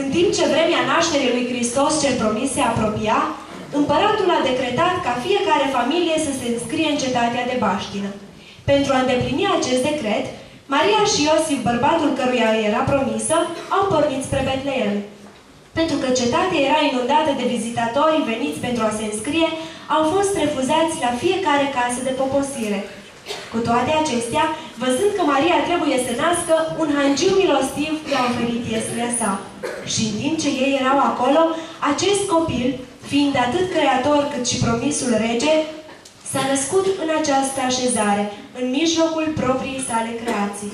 În timp ce vremea nașterii lui Hristos cel promis se apropia, împăratul a decretat ca fiecare familie să se înscrie în cetatea de baștină. Pentru a îndeplini acest decret, Maria și Iosif, bărbatul căruia era promisă, au pornit spre Betleem. Pentru că cetatea era inundată de vizitatori veniți pentru a se înscrie, au fost refuzați la fiecare casă de poposire. Cu toate acestea, văzând că Maria trebuie să nască, un hangiu milostiv i-a oferit ieslia sa. Și în timp ce ei erau acolo, acest copil, fiind atât creator cât și promisul rege, s-a născut în această așezare, în mijlocul propriei sale creații.